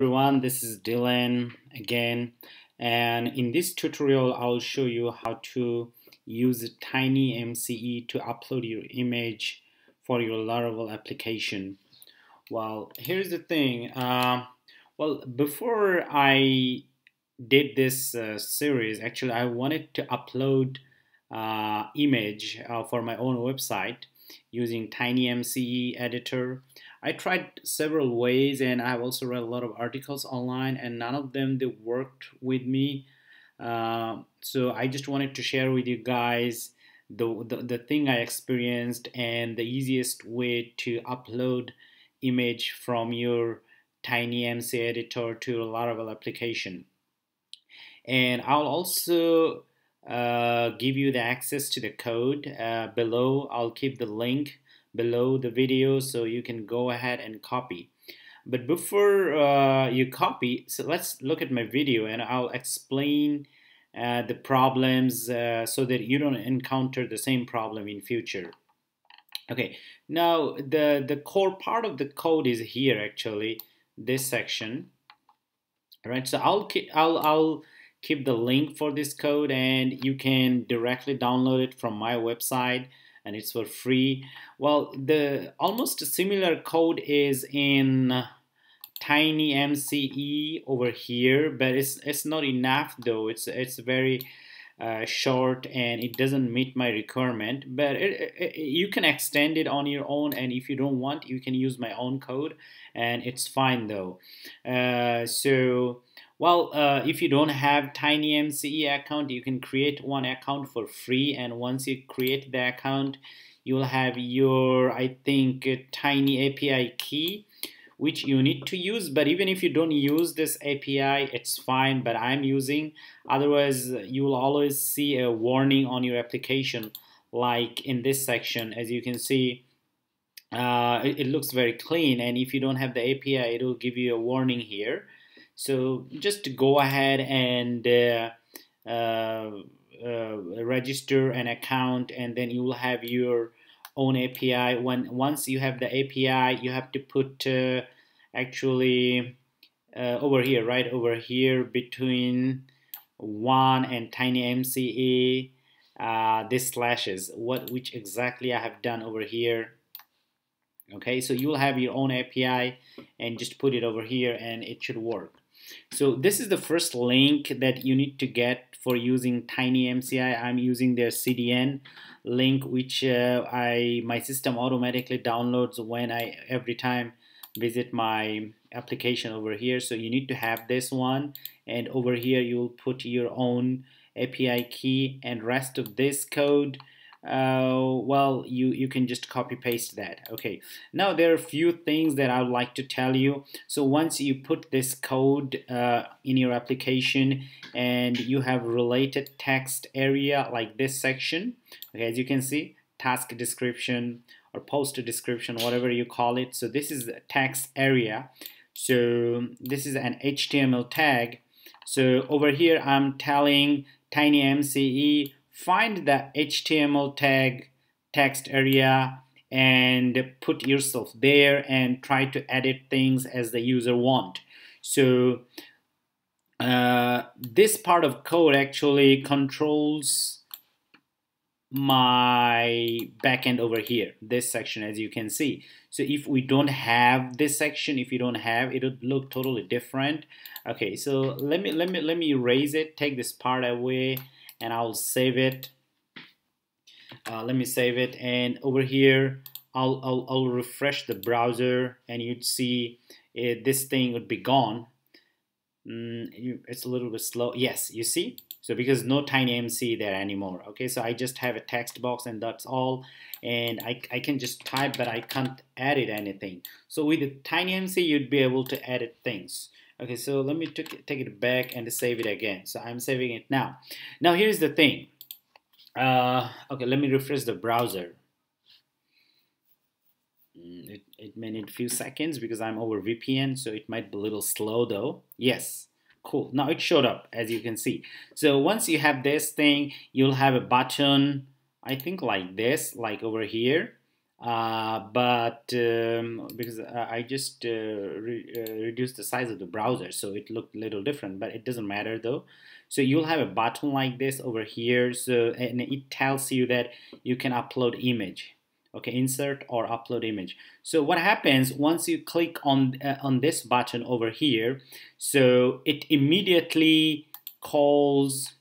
everyone this is Dylan again and in this tutorial I'll show you how to use TinyMCE to upload your image for your Laravel application. Well here's the thing uh, well before I did this uh, series actually I wanted to upload uh, image uh, for my own website using TinyMCE editor I tried several ways and I've also read a lot of articles online and none of them they worked with me. Uh, so I just wanted to share with you guys the, the, the thing I experienced and the easiest way to upload image from your tiny MC editor to a Laravel application. And I'll also uh, give you the access to the code uh, below. I'll keep the link below the video so you can go ahead and copy. But before uh, you copy, so let's look at my video and I'll explain uh, the problems uh, so that you don't encounter the same problem in future. Okay, now the, the core part of the code is here actually, this section. All right, so I'll keep, I'll, I'll keep the link for this code and you can directly download it from my website and it's for free. Well, the almost similar code is in TinyMCE over here, but it's it's not enough though. It's it's very uh, short and it doesn't meet my requirement. But it, it, you can extend it on your own, and if you don't want, you can use my own code, and it's fine though. Uh, so well, uh, if you don't have TinyMCE account, you can create one account for free. And once you create the account, you'll have your, I think, Tiny API key, which you need to use. But even if you don't use this API, it's fine. But I'm using. Otherwise, you'll always see a warning on your application, like in this section, as you can see. Uh, it, it looks very clean, and if you don't have the API, it will give you a warning here so just go ahead and uh, uh, uh, register an account and then you will have your own API. When Once you have the API, you have to put actually over here, right over here between one and TinyMCE uh, this slashes. What which exactly I have done over here. Okay so you will have your own API and just put it over here and it should work so this is the first link that you need to get for using TinyMCE. I'm using their CDN link, which uh, I my system automatically downloads when I every time visit my application over here. So you need to have this one, and over here you'll put your own API key and rest of this code uh, well you you can just copy paste that. Okay. Now there are a few things that I would like to tell you. So once you put this code uh, in your application and you have related text area like this section okay as you can see task description or post description whatever you call it. So this is the text area. So this is an HTML tag. So over here I'm telling TinyMCE find the HTML tag text area and put yourself there and try to edit things as the user want. So uh, this part of code actually controls my backend over here this section as you can see so if we don't have this section if you don't have it would look totally different okay so let me let me let me erase it take this part away and I'll save it. Uh, let me save it. And over here I'll, I'll, I'll refresh the browser and you'd see it, this thing would be gone. Mm, it's a little bit slow. Yes you see? So because no TinyMCE there anymore okay? So I just have a text box and that's all. And I, I can just type but I can't edit anything. So with the TinyMCE you'd be able to edit things Okay, so let me take it back and save it again. So I'm saving it now. Now here's the thing. Uh, okay, let me refresh the browser. Mm, it, it may need a few seconds because I'm over VPN, so it might be a little slow though. Yes, cool. Now it showed up as you can see. So once you have this thing, you'll have a button, I think like this, like over here. Uh, but um, because I just uh, re uh, reduced the size of the browser so it looked a little different but it doesn't matter though. So you'll have a button like this over here so and it tells you that you can upload image. Okay insert or upload image. So what happens once you click on uh, on this button over here so it immediately calls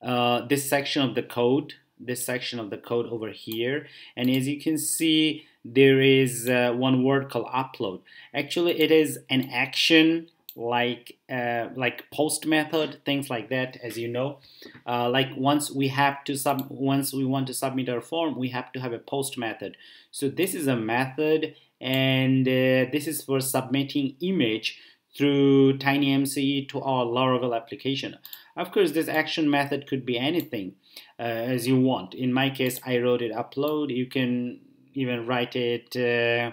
uh, this section of the code this section of the code over here. And as you can see there is uh, one word called upload. Actually it is an action like uh, like post method things like that as you know. Uh, like once we have to sub once we want to submit our form we have to have a post method. So this is a method and uh, this is for submitting image through TinyMCE to our Laravel application. Of course this action method could be anything uh, as you want in my case I wrote it upload you can even write it uh,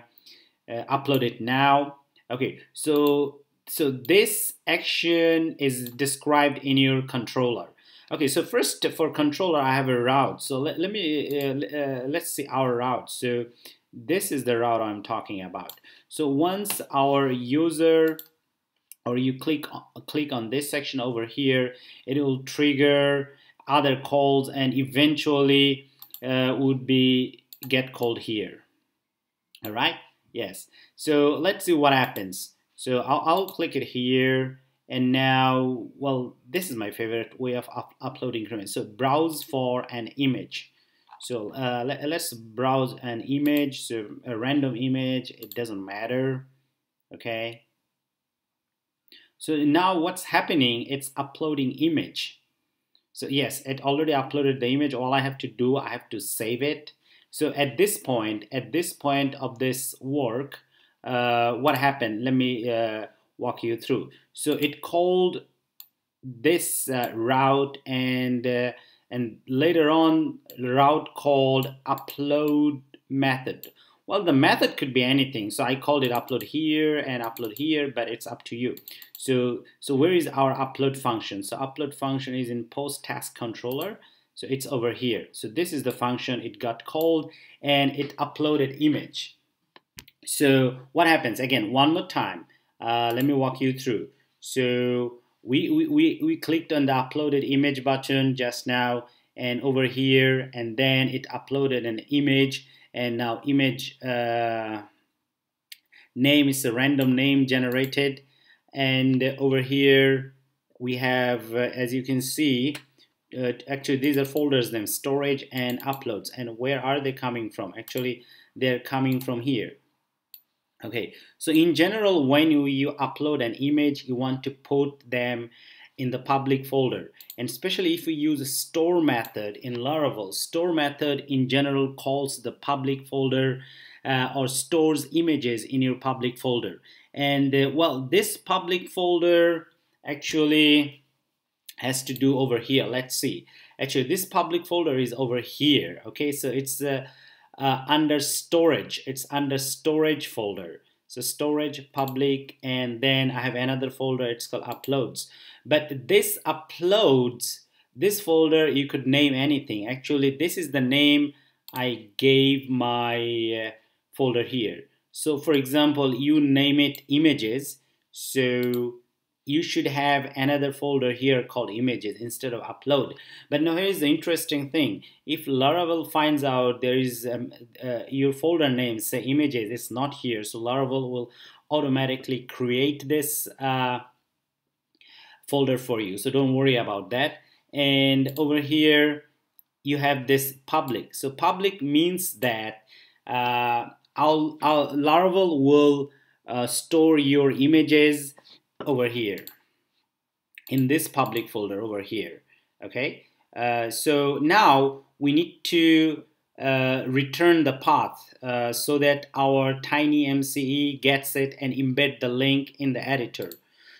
uh, upload it now okay so so this action is described in your controller. Okay, so first for controller, I have a route. So let, let me, uh, uh, let's see our route. So this is the route I'm talking about. So once our user or you click, click on this section over here, it will trigger other calls and eventually uh, would be get called here. All right, yes. So let's see what happens. So I'll, I'll click it here. And now, well, this is my favorite way of up uploading increments. So browse for an image. So uh, let, us browse an image, so a random image, it doesn't matter, okay? So now what's happening, it's uploading image. So yes, it already uploaded the image, all I have to do, I have to save it. So at this point, at this point of this work, uh, what happened? Let me uh, walk you through. So it called this uh, route and uh, and later on route called upload method. Well, the method could be anything. So I called it upload here and upload here, but it's up to you. So, so where is our upload function? So upload function is in post task controller. So it's over here. So this is the function it got called and it uploaded image. So what happens? Again, one more time. Uh, let me walk you through. So we, we, we, we clicked on the uploaded image button just now and over here and then it uploaded an image and now image uh, name is a random name generated. And over here we have uh, as you can see uh, actually these are folders names storage and uploads. And where are they coming from? Actually they're coming from here. Okay, so in general, when you, you upload an image, you want to put them in the public folder. And especially if you use a store method in Laravel, store method in general calls the public folder uh, or stores images in your public folder. And uh, well, this public folder actually has to do over here. Let's see. Actually, this public folder is over here. Okay, so it's uh, uh, under storage. It's under storage folder. So storage, public, and then I have another folder. It's called uploads. But this uploads, this folder, you could name anything. Actually, this is the name I gave my uh, folder here. So for example, you name it images. So you should have another folder here called images instead of upload. But now here's the interesting thing. If Laravel finds out there is um, uh, your folder name, say images, it's not here. So Laravel will automatically create this uh, folder for you. So don't worry about that. And over here, you have this public. So public means that uh, I'll, I'll, Laravel will uh, store your images over here in this public folder over here okay uh, so now we need to uh, return the path uh, so that our TinyMCE gets it and embed the link in the editor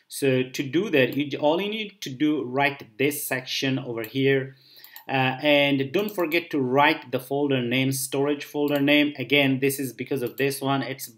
so to do that you, all you need to do write this section over here. Uh, and don't forget to write the folder name storage folder name. Again this is because of this one. It's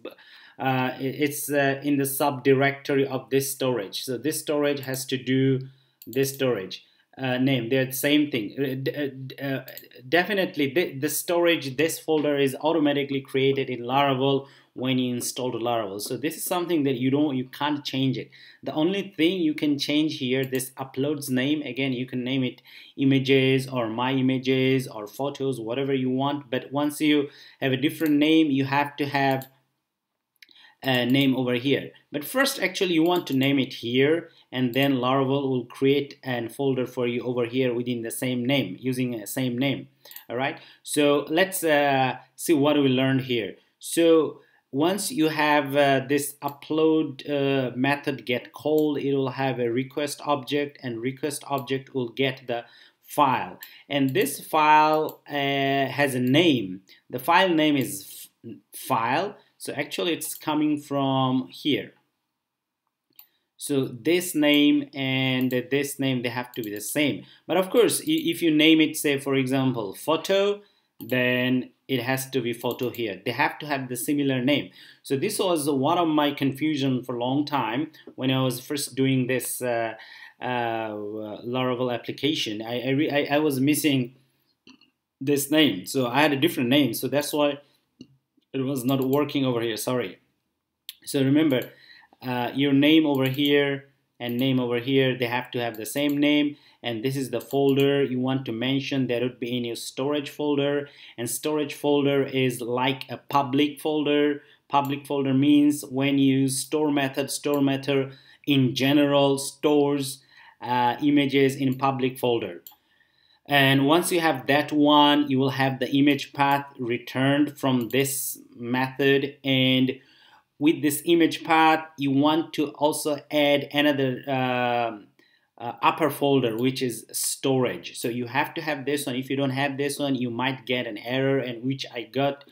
uh, it's uh, in the subdirectory of this storage. So this storage has to do this storage. uh, name. They're the same thing. Uh, uh, uh, definitely the, the, storage this folder is automatically created in laravel when you install the laravel. So this is something that you don't you can't change it. The only thing you can change here this uploads name again you can name it images or my images or photos whatever you want. But once you have a different name you have to have a name over here. But first actually you want to name it here and then Laravel will create a folder for you over here within the same name using the same name. All right? So let's uh, see what we learned here. So once you have uh, this upload uh, method get called it will have a request object and request object will get the file. And this file uh, has a name. The file name is file. So actually it's coming from here. So this name and this name, they have to be the same. But of course, if you name it, say for example, photo, then it has to be photo here. They have to have the similar name. So this was one of my confusion for a long time when I was first doing this uh, uh, Laravel application. I, I, I was missing this name. So I had a different name. So that's why it was not working over here. Sorry. So remember, uh, your name over here and name over here they have to have the same name and this is the folder you want to mention. That would be in your storage folder. And storage folder is like a public folder. Public folder means when you store method store method in general stores uh, images in public folder. And once you have that one you will have the image path returned from this method. And with this image path, you want to also add another uh, uh, upper folder, which is storage. So you have to have this one. If you don't have this one, you might get an error, and which I got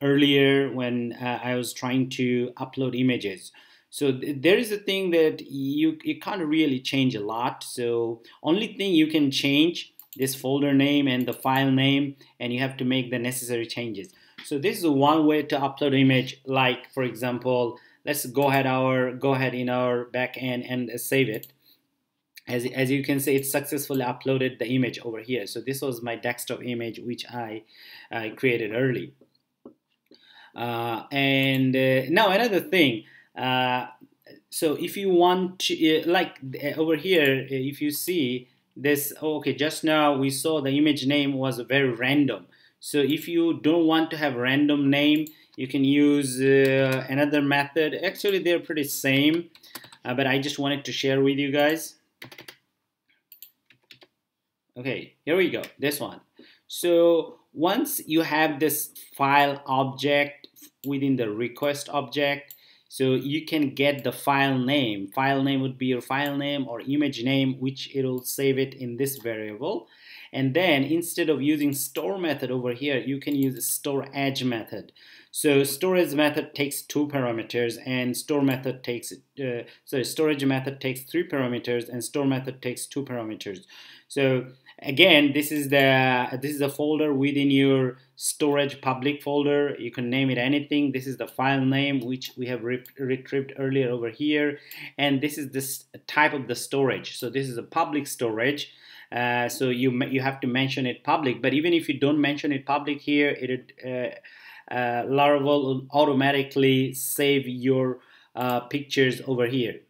earlier when uh, I was trying to upload images. So th there is a thing that you, you can't really change a lot. So only thing you can change this folder name and the file name, and you have to make the necessary changes. So this is one way to upload image like for example let's go ahead our go ahead in our backend and save it as, as you can see it successfully uploaded the image over here so this was my desktop image which I, I created early uh, and uh, now another thing uh, so if you want to uh, like uh, over here uh, if you see this oh, okay just now we saw the image name was very random so if you don't want to have random name, you can use uh, another method. Actually, they're pretty same, uh, but I just wanted to share with you guys. Okay, here we go, this one. So once you have this file object within the request object, so you can get the file name. File name would be your file name or image name, which it'll save it in this variable. And then instead of using store method over here, you can use store as method. So storage method takes two parameters and store method takes, uh, storage method takes three parameters and store method takes two parameters. So again, this is the, this is a folder within your storage public folder. You can name it anything. This is the file name, which we have re retrieved earlier over here. And this is this type of the storage. So this is a public storage. Uh, so you you have to mention it public. But even if you don't mention it public here, it uh, uh, Laravel will automatically save your uh, pictures over here.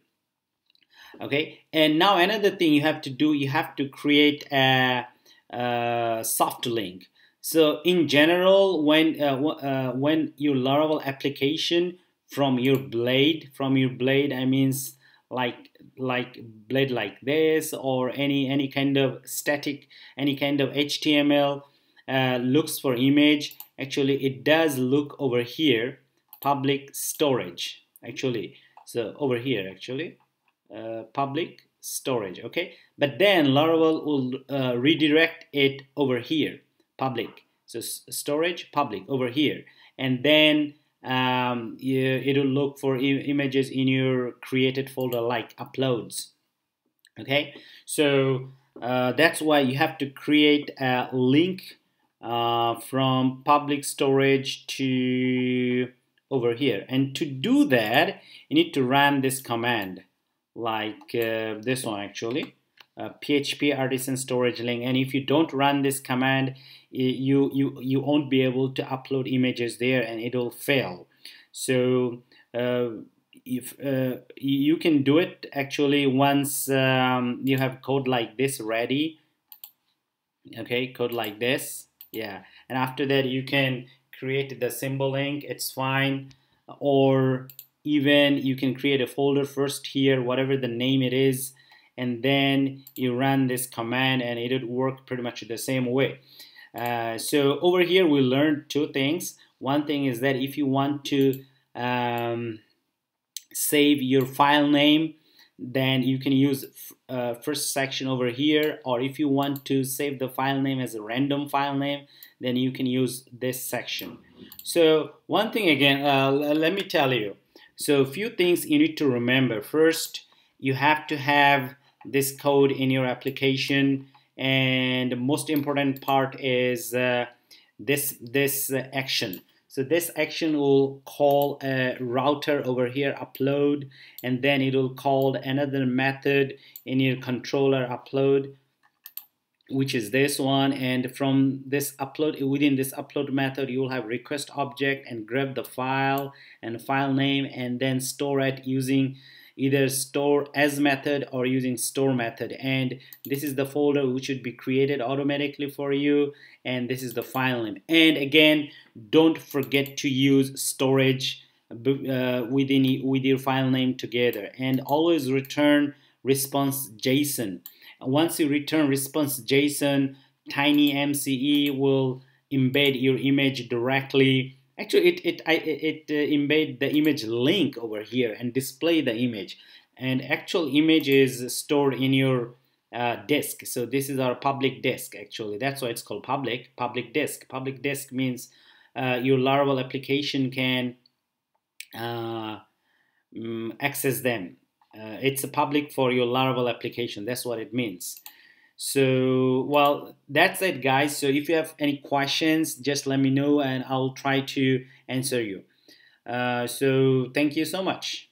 Okay, and now another thing you have to do, you have to create a, a soft link. So in general, when uh, when your Laravel application from your blade, from your blade, I means like like blade like this or any any kind of static any kind of HTML uh, looks for image actually it does look over here public storage actually. So over here actually uh, public storage okay? But then Laravel will uh, redirect it over here public. So storage public over here. And then um, it will look for images in your created folder like uploads. Okay? So uh, that's why you have to create a link uh, from public storage to over here. And to do that you need to run this command like uh, this one actually uh, php artisan storage link. And if you don't run this command you you you won't be able to upload images there and it'll fail. So uh, if uh, you can do it actually once um, you have code like this ready. Okay code like this. Yeah. And after that you can create the symbol link. It's fine. Or even you can create a folder first here whatever the name it is. And then you run this command and it would work pretty much the same way uh, so over here we learned two things. One thing is that if you want to um, save your file name then you can use uh, first section over here. Or if you want to save the file name as a random file name then you can use this section. So one thing again uh, let me tell you. So a few things you need to remember. First you have to have this code in your application and the most important part is uh, this this action. So this action will call a router over here upload and then it will call another method in your controller upload which is this one. And from this upload within this upload method you will have request object and grab the file and file name and then store it using either store as method or using store method. And this is the folder which should be created automatically for you and this is the file name. And again don't forget to use storage uh, within with your file name together. And always return response JSON. Once you return response JSON TinyMCE will embed your image directly actually it it it, it uh, embed the image link over here and display the image. And actual image is stored in your uh, disk so this is our public disk actually. That's why it's called public public disk public disk means uh, your Laravel application can uh, um, access them. Uh, it's a public for your Laravel application. That's what it means so, well, that's it, guys. So, if you have any questions, just let me know and I'll try to answer you. Uh, so, thank you so much.